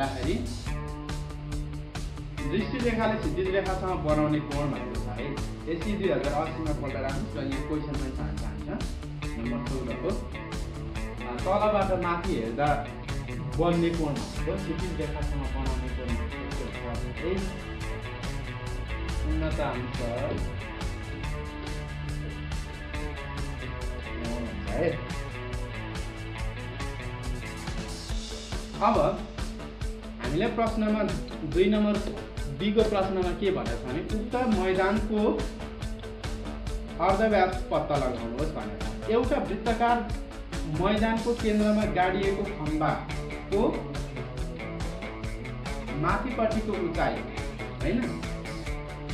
हेर्दाखेरि दृष्टिरेखाले क्षितिज रेखासँग बनाउने कोण भनेको छ है। एसी दुई हजार असीमा पल्ट राख्नुहोस् र यो क्वेसनमा चाहन्छ। हान्छ नम्बर चौधको तलबाट माथि हेर्दा बन्ने कोण भनेको क्षितिज रेखासँग बनाउने कोण भनेको अंश है। अब हामीलाई प्रश्नमा दुई नम्बर बीको प्रश्नमा के भनेको छ भने उक्त मैदानको अर्धव्यास पत्ता लगाउनुहोस् भनेर। एउटा वृत्तकार मैदानको केन्द्रमा गाडिएको खम्बाको माथिपट्टिको उचाइ होइन?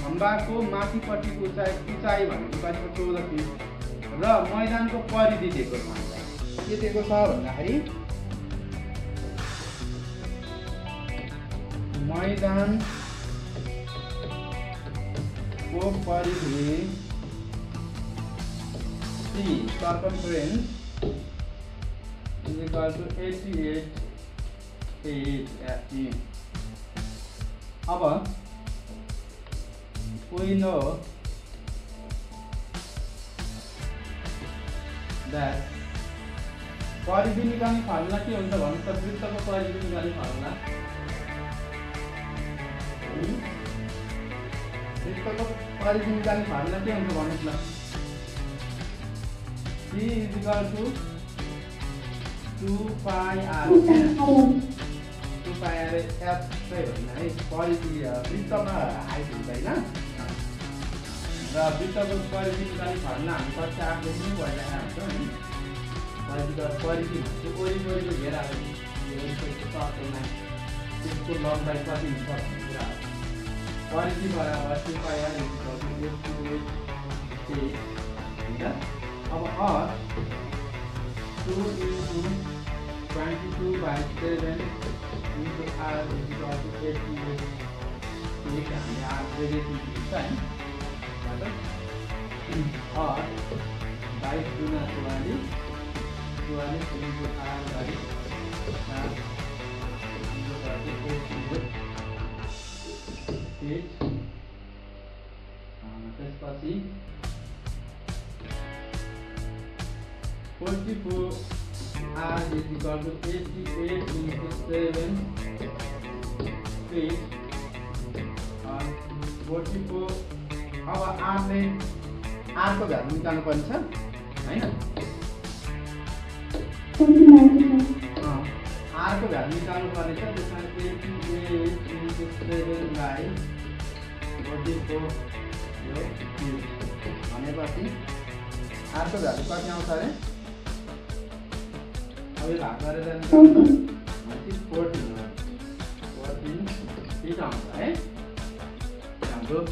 खम्बाको माथिपट्टिको उचाइ उचाइ भनेको कति चौध फिट र मैदानको परिधि दिएको छ। के दिएको छ भन्दाखेरि मैदानको परिधि C circumference is equal to 88 8 FT. अब we know that परिधि निकाल्ने फर्मुला के हुन्छ भन्नु त वृत्तको परिधि निकाल्ने फर्मुला त्यसको पारिदिनु जाने के हुन्छ भन्नुहोस् न is equal to two pi R two pi F चाहिँ होइन है परिधि वृत्तमा हाइट र वृत्तको परिधि जाने हामी कक्षा पनि भइरहेको हुन्छौँ नि परिधिको परिधि त्यो वरिपरिको घेराहरू त्यसको लम्बाइ कति हुन्छ भन्ने कुराहरू और इसी बार आवाज़ के पाया ने तो ये टू ए ठीक अब और two A two twenty two by seven into R into A two A ठीक है यार ये ये टू ए टाइम और बाइक टू ना चुवाली चुवाली two R R equal to eighty eight into seven feet forty four अब आरले आरको भ्यालु निकाल्नु पर्ने छ होइन आरको भ्यालु निकाल्नु पर्ने छ त्यसमा eighty eight into seven by forty four भनेपछि आरको भ्यालु कति आउँछ अरे अब यो भाग गरेर निकाल्नु फोर्टिन फोर्टिन फिट आउँछ है हाम्रो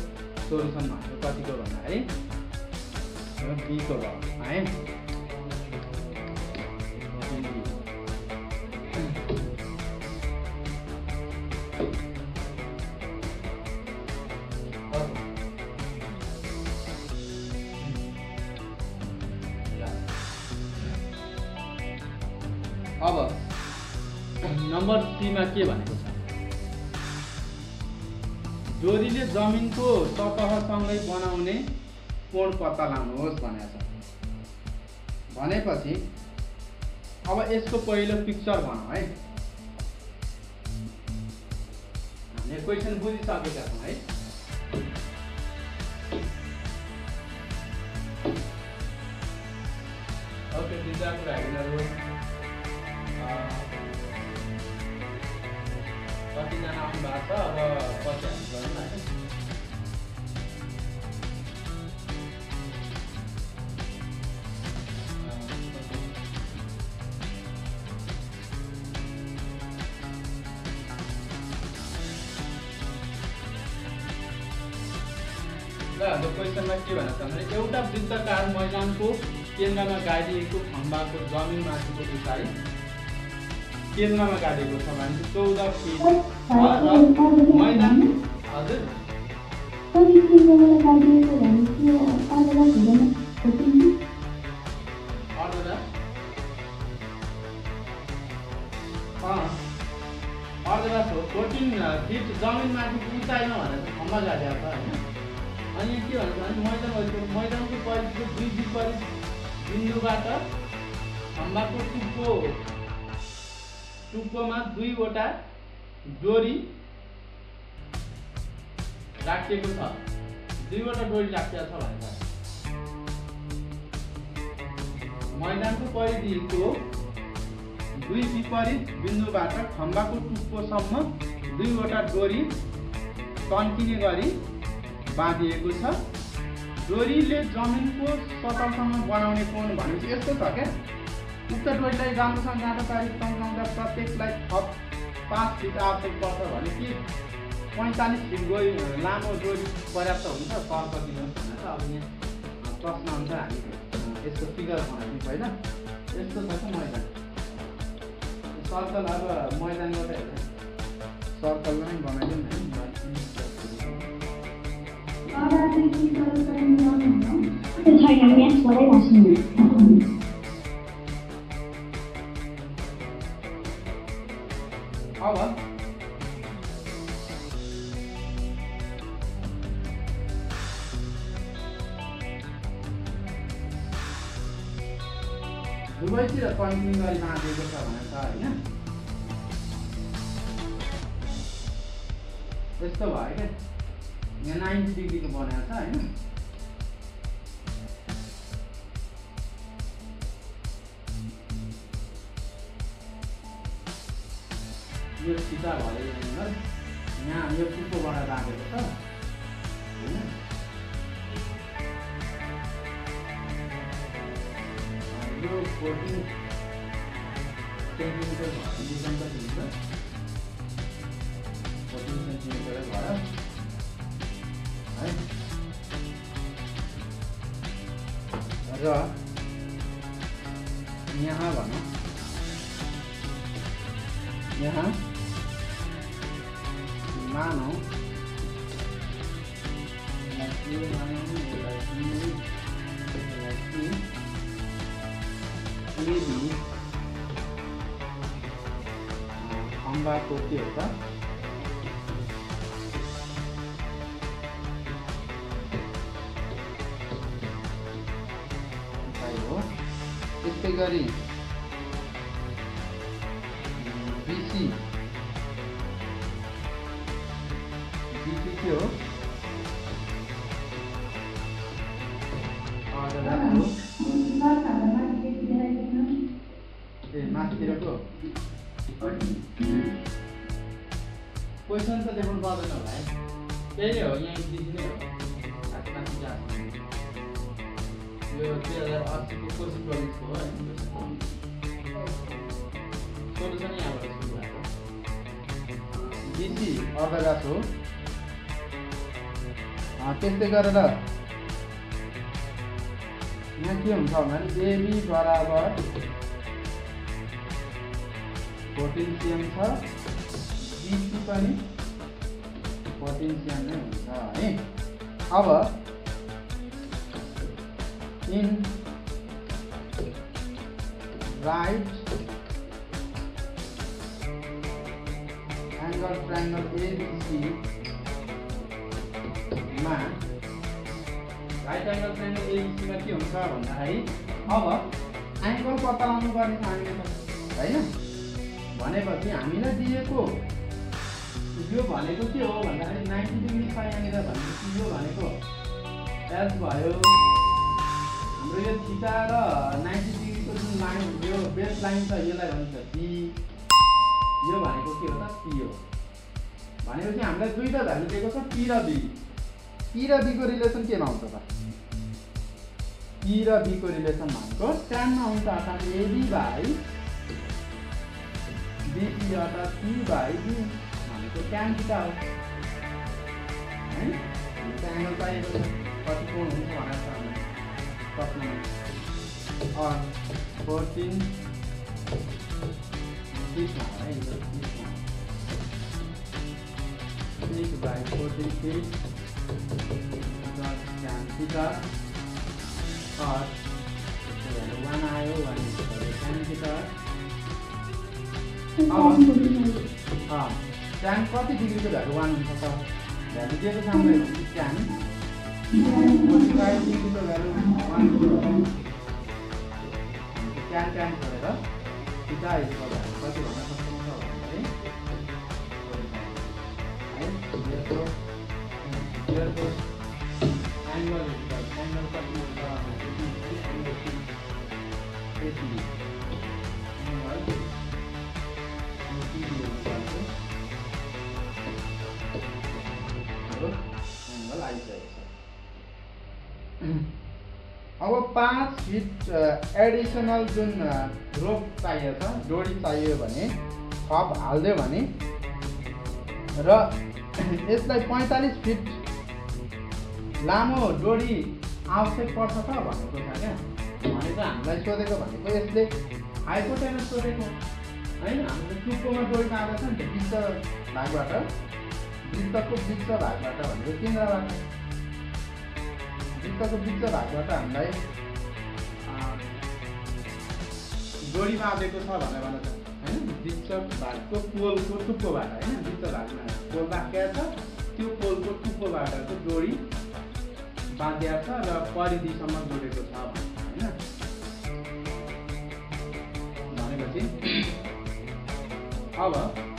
सोल्युसन भनेको कतिको भन्दाखेरि बीको भयो है जमिनको सतहसँगै बनाउने कोण पत्ता लगाउनुहोस् भनेको छ। भनेपछि अब यसको पहिलो पिक्चर भनौँ है। हामीले क्वेसन बुझिसकेका छौँ है। ओके कतिजना आउनु भएको छ? अब पछि हामी गरौँ है क्वेसनमा के भनेको छ भने एउटा वृत्तकार मैदानको केन्द्रमा गाडिएको खम्बाको जमिनमाथिको उचाइ केन्द्रमा गाडिएको छ भने चौध फिट मैदान हजुर। बिन्दुबाट खम्बाको टुप्पो। टुप्पोमा दुईवटा डोरी राखिएको छ। दुईवटा डोरी राखिएको छ भनेर। मैदानको परिधिको दुई विपरीत बिन्दुबाट खम्बाको टुप्पोसम्म दुईवटा डोरी तन्किने गरी बाँधिएको छ। डोरीले जमिनको सतहसम्म बनाउने कोण भनेपछि यस्तो छ क्या। उक्त डोरीलाई राम्रोसँग गाँडो पारी तन्काउँदा प्रत्येकलाई थप पाँच फिट आवश्यक पर्छ भने कि पैँतालिस फिट गई लामो डोरी पर्याप्त हुन्छ। सर्क दिनुहोस् भनेर अब यहाँ प्रश्न हुन्छ। हामी यसको फिगर बनाइदिन्छ होइन। यस्तो छ त मैदान? सर्कल अब मैदानबाट हेर्दा सर्कलमा नै बनाइदिउँ न Determinantly national. अब दुवैतिर कन्टिन्यू गरी बाँधिएको छ भनेर छ होइन यस्तो भयो क्या यहाँ नाइन्टी डिग्रीको बनाएको छ होइन? यो सिधा भयो यहाँनिर यहाँ यो टुप्पोबाट बाँधेको छ। यो फोर्टिन सेन्टिमिटर भयो डिजाइन कति हुन्छ फोर्टिन सेन्टिमिटरै भयो र यहाँ भनौँ। यहाँ। मानौ। खम्बाको के हो त? ए माथितिरको क्वेसन त देखाउनु पर्दैन होला है त्यही हो यहाँ बिसी नै हो यो दुई हजार अस्सीको कोसिस प्रदेशको हो होइन सोल्युसन यहाँबाट सुरु भएको बिसी अर्धरास हो त्यस्तै गरेर यहाँ के हुन्छ भन्दाखेरि एबी बराबर फोर्टिन सिएम छ बिसी पनि फोर्टिन सिएम नै हुन्छ है? अब इन राइट एङ्गल ट्राइङ्गल एबिसीमा राइट एङ्गल ट्राइङ्गल एबिसीमा के हुन्छ भन्दाखेरि अब एङ्गल लगाउनु पर्ने छ हामीले होइन भनेपछि हामीलाई दिएको यो भनेको के हो भन्दाखेरि नाइन्टी डिग्री छ यहाँनिर भनेपछि यो भनेको एस भयो हाम्रो यो थिटा र नाइन्टी डिग्रीको जुन लाइन यो बेस लाइन छ यसलाई भन्छ बी यो भनेको के हो त पी हो भनेपछि हामीलाई दुईवटा भ्यालु दिएको छ पी र बी पी र बीको रिलेसन त? पी र बीको रिलेसन भनेको ट्यानमा हुन्छ एबी बाई बिपी अर्थात् पी बाई बी भनेको ट्यान हो। है? कति है। सिक्स बाई फोर्टिन ट्यान कति डिग्रीको भ्यालु वान हुन्छ त भ्यालु दिएको भने ट्यान फोर्टी डिग्रीको भ्यालु वान ट्यान ट्यान गरेर सिधा यसको भ्यालु कति भन्न त भन्दाखेरि है अब पाँच फिट एडिसनल जुन रोप चाहिएको छ डोरी चाहियो भने थप हालिदियो भने र यसलाई पैँतालिस फिट लामो डोरी आवश्यक पर्छ त भनेको छ क्या। भनेको हामीलाई सोधेको भनेको यसले हाइपोटेनस सोधेको। होइन हामीले टुप्पोमा डोरी आएको छ नि त विश्व भागबाट वृत्तको वृत्त भागबाट भनेको केन्द्रबाट। वृत्तको वृत्त भागबाट हामीलाई डोरी बाँधेको छ भनेर भन्न होइन वृत्त भागको पोलको टुप्पोबाट होइन वृत्त भागमा पोल राखिएको छ? त्यो पोलको टुप्पोबाट चाहिँ डोरी छ र परिधिसम्म जोडेको छ होइन? भनेपछि अब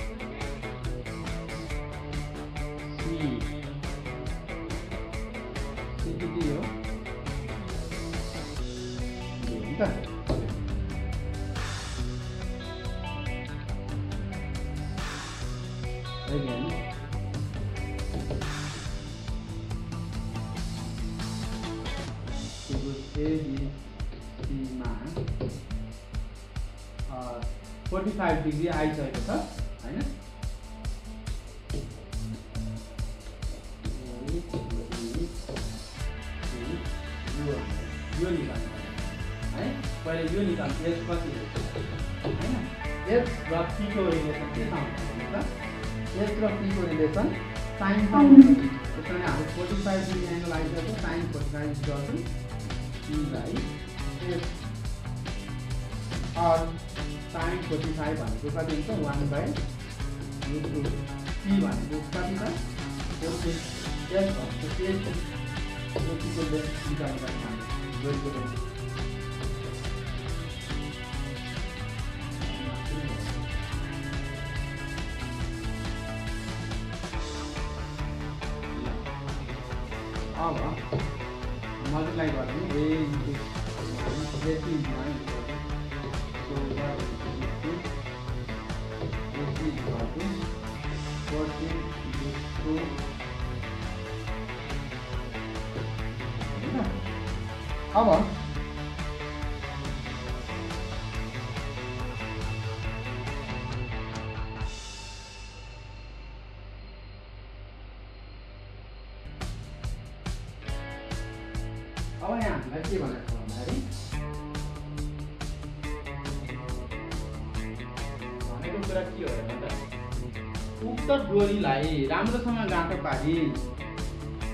फाइभ डिग्री आइसकेको छ होइन? यो निकाल्नु है? पहिले यो निकाल्नु एच कति होइन? एच र पीको रिलेसन के छ? एच र पीको रिलेसन साइन त्यस कारण हाम्रो फोर्टी फाइभ डिग्री एङ्गल आइसक्यो साइन फोर्टी फाइभ गर्छु। P by H or sine forty five भनेको कति हुन्छ? वान बाई यु टू पी भनेको कति छ? फोर्टी एच भनेको एच पीको लेन्थ निकाल्नु पर्छ हामीले Very के छ भन्दाखेरि भनेको कुरा के हो भन्दा उक्त डोरीलाई राम्रोसँग गाँठो पारी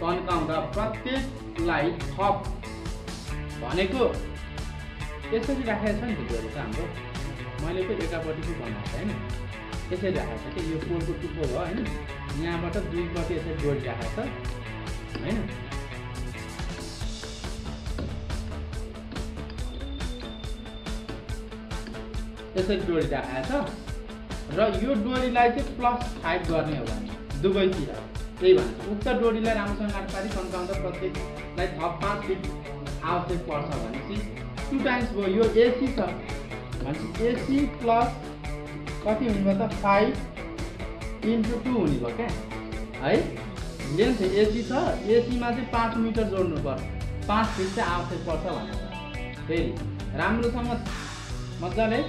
तन्काउँदा प्रत्येकलाई थप भनेको यसरी राखेको छ नि त डोरी चाहिँ हाम्रो। मैले पो एकापट्टिको बनाएको होइन। यसरी राखेको छ कि यो पोलको टुप्पो हो होइन। यहाँबाट दुईपट्टि यसरी डोरी राखेको छ। होइन? यसरी डोरी राखेको छ। र यो डोरीलाई चाहिँ प्लस फाइभ गर्ने हो भने दुवैतिर त्यही भन्छ उक्त डोरीलाई राम्रोसँग काट पारी प्रत्येकलाई थप पाँच फिट आवश्यक पर्छ भनेपछि टु टाइम्स भयो। यो एसी छ। भनेपछि एसी प्लस कति हुने भयो त? फाइभ इन्टु टू हुने भयो क्या। है? लेन्थ एसी छ। एसीमा चाहिँ पाँच मिटर जोड्नु पर्छ। पाँच फिट चाहिँ आवश्यक पर्छ भनेर। फेरि राम्रोसँग मजाले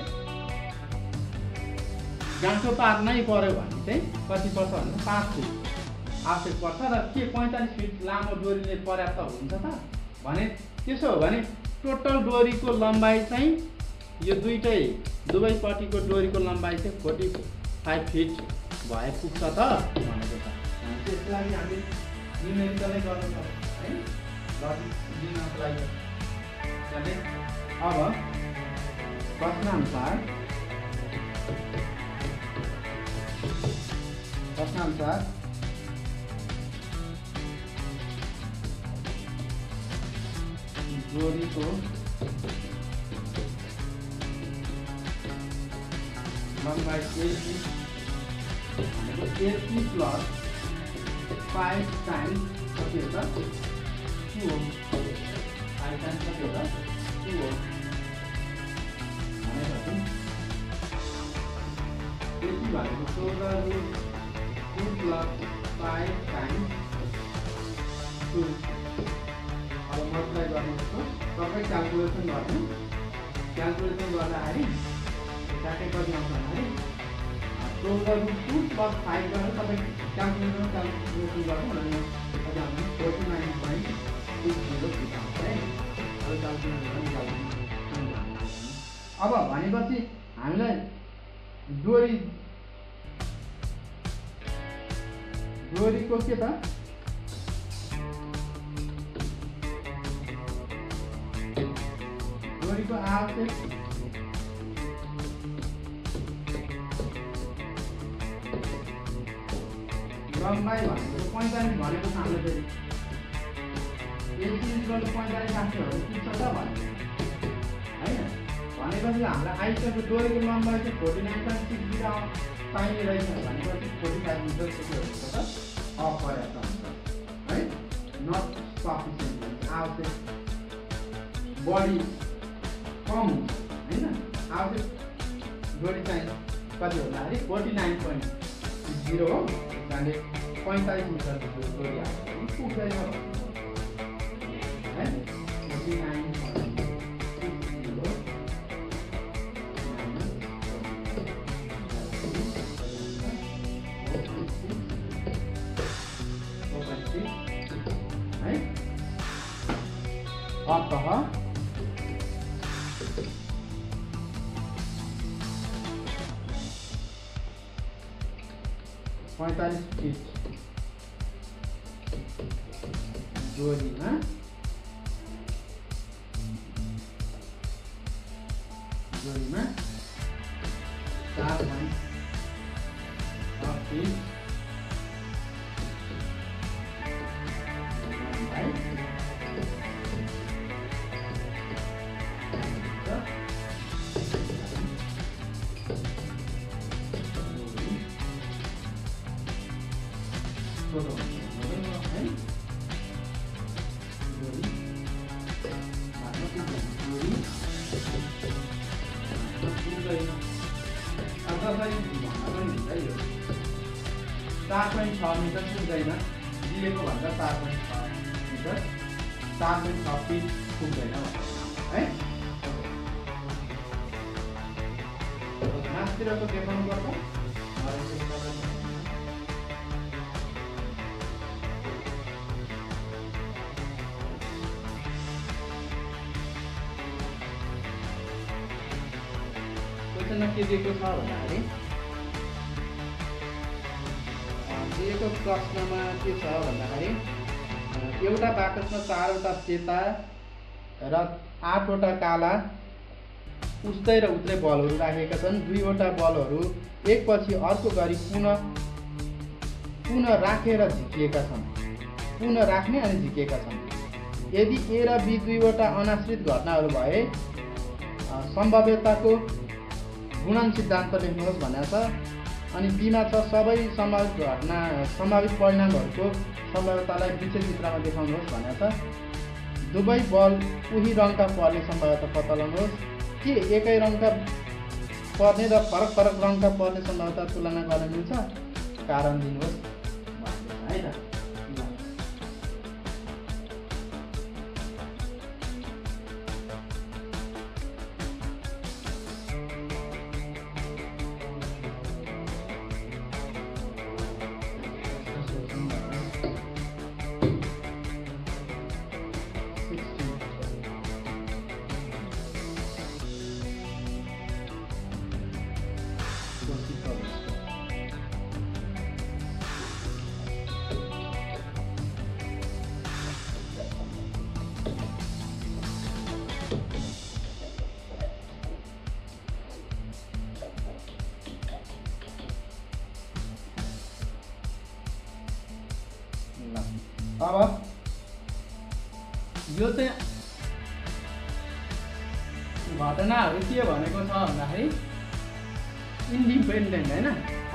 गाँठो पार्नै पऱ्यो भने चाहिँ कति पर्छ भने पाँच फिट आवश्यक पर्छ र के पैँतालिस फिट लामो डोरीले पर्याप्त हुन्छ त? भने त्यसो हो भने टोटल डोरीको लम्बाइ चाहिँ यो दुइटै दुवैपट्टिको डोरीको लम्बाइ चाहिँ फोर्टी फाइभ फिट भए पुग्छ त भनेको छ। त्यसको लागि हामीले न्युमेरिकलै गर्नुपर्छ है? दिनको लागि। अब प्रश्न अनुसार प्रश्नानुसार जोडीको लम्बाइ एसी भनेको एसी प्लस फाइभ टाइम्स कति हो त टु हो फाइभ टाइम्स कति हो त टु हो भनेपछि एसी भनेको चौध प्लस फाइभ टाइम्स टु अब मल्टिप्लाई गर्नु सबै क्यालकुलेसन गर्नु। क्यालकुलेसन गर्दाखेरि ट्याक्कै कति आउँछ चौध रुट टू प्लस फाइभ गरेर तपाईँ क्यालकुलेसन क्यालकुलेसन गर्नु अनि कति आउँछ forty nine point six zero feet आउँछ है? अब क्यालकुलेसन अब भनेपछि हामीलाई डोरी डोरीको के त डोरीको आवश्यक लम्बाइ भनेको पैँतालिस भनेको छ हाम्रो फेरि एसी इक्वल पैँतालिस राख्नेहरू पुग्छ होइन भनेपछि हामीलाई आइसक्यो डोरीको लम्बाइ चाहिँ forty nine point six zero पाइने रहेछ भनेपछि फोर्टी फाइभ मिटर के हुन्छ त अपर्याप्त हुन्छ है नट सफिसियन्ट हुन्छ आवश्यक बढी कम हुन्छ होइन आवश्यक डोरी चाहिँ कति भन्दाखेरि फोर्टी नाइन पोइन्ट जिरो हो जाने पैँतालिस मिटर हाल्छ भने पुग्दैन है फोर्टी नाइन alcohol. क्वेसनमा के दिएको छ भन्दाखेरि दिएको प्रश्नमा के छ भन्दाखेरि एउटा बाकसमा चारवटा सेता र आठवटा काला उस्तै र उत्रै बलहरू राखेका छन्। दुईवटा बलहरू एकपछि अर्को गरी पुनः पुनः राखेर झिकिएका छन्। पुनः राख्ने अनि झिकिएका छन्। यदि ए र बी दुईवटा अनाश्रित घटनाहरू भए सम्भाव्यताको गुणन सिद्धान्त लेख्नुहोस् भनेको छ। अनि बिमा छ सबै सम्भावित घटना सम्भावित परिणामहरूको सम्भाव्यतालाई विशेष चित्रमा देखाउनुहोस् भनेको छ। दुवै बल उही रङका पर्ने सम्भाव्यता पत्ता लगाउनुहोस्। के एकै रङका पर्ने र फरक फरक रङका पर्ने सम्भाव्यता तुलना गर्न मिल्छ? कारण दिनुहोस्। है त यो चाहिँ घटनाहरू के भनेको छ भन्दाखेरि इन्डिपेन्डेन्ट होइन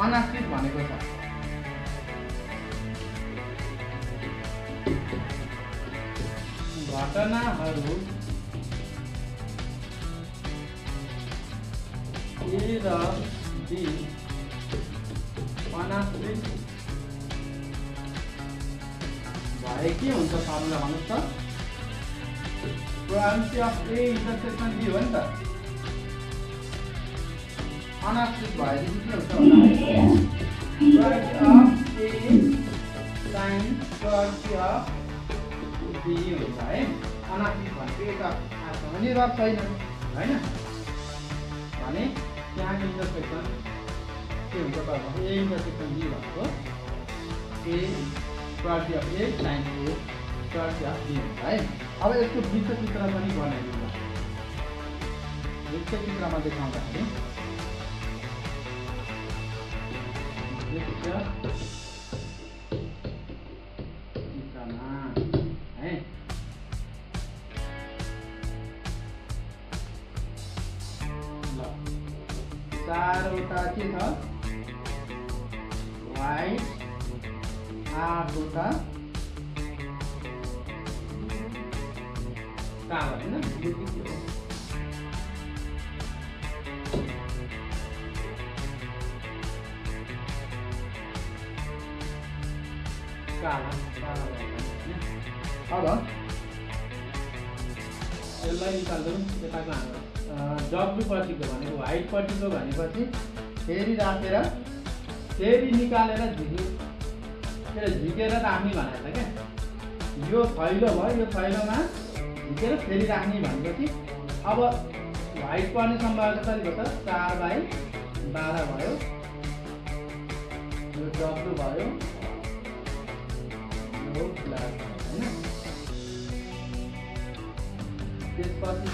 अनाश्रित भनेको छ। घटनाहरू ए र बी अनाश्रित भए के हुन्छ फर्मुला भन्नुहोस् त। Probability of A intersection B हो नि त अनाश्रित भएदेखि के हुन्छ साइन अफ बी हुन्छ है अनाश्रित भनेको एउटा आसँग निर्भर छैन होइन भने त्यहाँको इन्टरसेक्सन के हुन्छ त ए इन्टरसेक्सन बी भनेको A of A sine A of हुन्छ है अब यसको वृत्त चित्र चित्रमा देखाउँदाखेरि वृत्त चित्रमा है। ल। चारवटा के छ वाइट आठवटा कालो होइन के हो काला काला भयो अब यसलाई निकाल्दैनौँ यताको हाम्रो डब्लुपट्टिको भनेको व्हाइटपट्टिको भनेपछि फेरि राखेर फेरि निकालेर झिकि के अरे झिकेर राख्ने भनेको छ क्या यो थैलो भयो यो थैलोमा झिकेर फेरि राख्ने भनेपछि अब व्हाइट पर्ने सम्भावना कति भयो त चार बाई बाह्र भयो यो डब्लु भयो होइन? त्यसपछि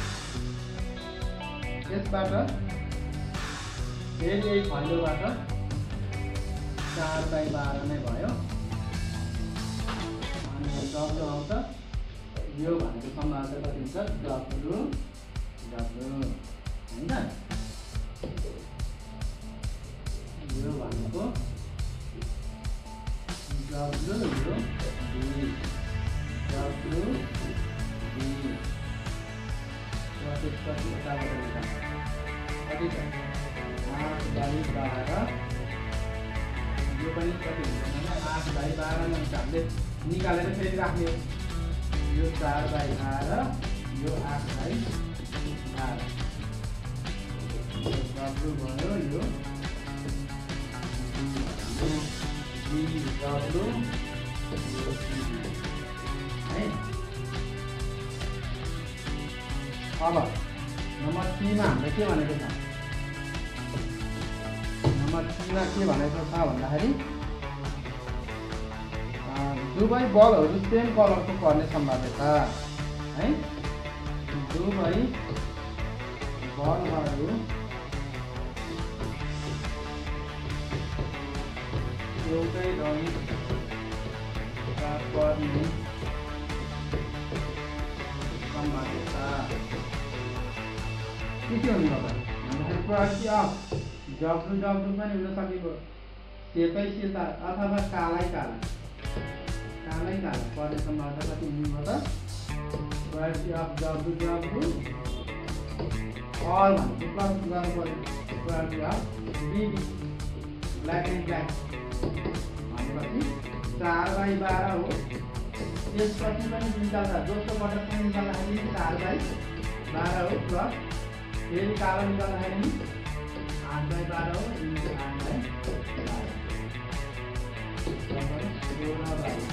त्यसबाट फेरि यही फैलोबाट चार बाई बाह्र नै भयो। अनि डब्लु आउँछ। यो भनेको सम्भावना कति हुन्छ डब्लु डब्लु होइन? यो भनेको। डब्लु यो बी डब्लु। निकाल्नु कति छ आठ बाई बाह्र यो पनि कति हुन्छ आठ बाई बाह्र हुन्छ हामीले निकालेर फेरि राख्ने यो चार बाई बाह्र यो आठ बाई बाह्र डब्लु भयो यो डब्लु है? अब नम्बर थ्रीमा हामीले के भनेको छ? नम्बर थ्रीमा के भनेको छ भन्दाखेरि दुवै बलहरू सेम कलरको पर्ने सम्भाव्यता है? दुवै बलहरू एउटै रङका पर्ने सम्भाव्यता के के हुनु तपाईँ भन्दाखेरि सेता अथवा कालै काला कालै काला पर्ने सम्भावना कति हुनु भयो त product of W W all भनेको प्लस गर्नु पऱ्यो product of BB black and black भनेपछि चार बाई बाह्र हो त्यसपछि पनि निकाल्दा दोस्रो पटक पनि निकाल्दाखेरि नि चार बाई बाह्र हो प्लस फेरि कालो निकाल्दाखेरि नि आठ बाई बाह्र हो इन्टु आठ बाई बाह्र सोह्र बाई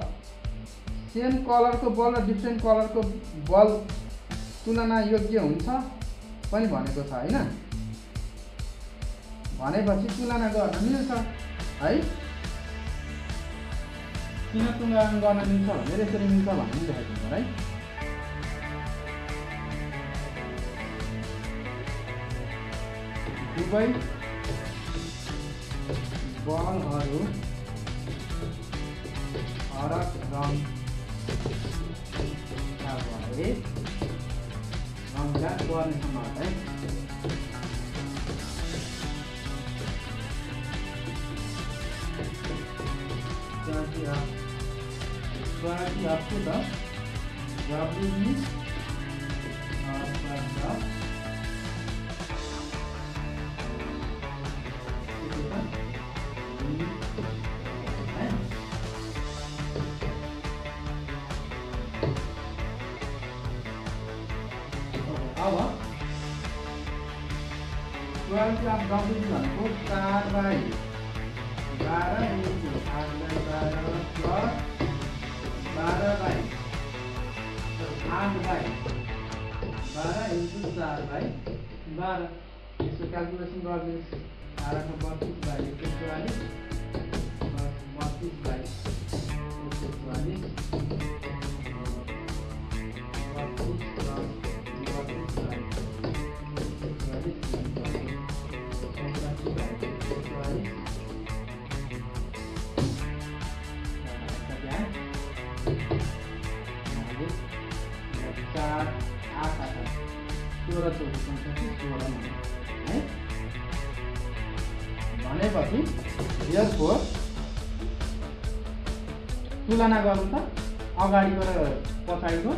सेम कलरको बल र डिफ्रेन्ट कलरको बल तुलना योग्य हुन्छ पनि भनेको छ होइन? भनेपछि तुलना गर्न मिल्छ है? किन तुलना गर्न मिल्छ भने यसरी मिल्छ भन्ने देखाएको हुन्छ है? दुवै बलहरू फरक रङ भए रङका पर्ने सम्भावना है क्योंकि आप क्योंकि आपको द डब्ल्यू आपका अब बाह्र इन्टु चार बाई बाह्र यसको क्यालकुलेसन गरिदिनुहोस् बाह्रको बत्तिस बाई एक सय चौवालिस बत्तिस बाई एक सय चौवालिस सोह्र चौध पैँसठी सोह्र है भनेपछि यसको तुलना गरौँ त अगाडिको र पछाडिको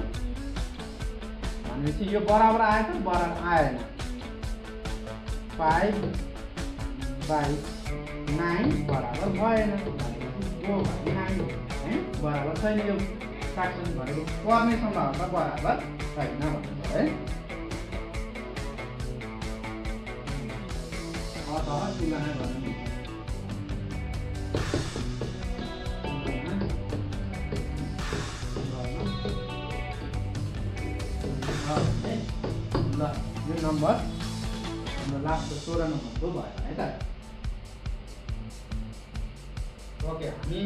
भनेपछि यो बराबर आयो त बराबर आएन फाइभ बाई नाइन बराबर भएन भनेपछि नाइन है बराबर छैन यो फ्याक्सन भनेको पर्ने सम्भावना बराबर छैन भन्नु है गर्नु ल यो नम्बर हाम्रो लास्टको सोह्र नम्बरको भयो है त ओके हामी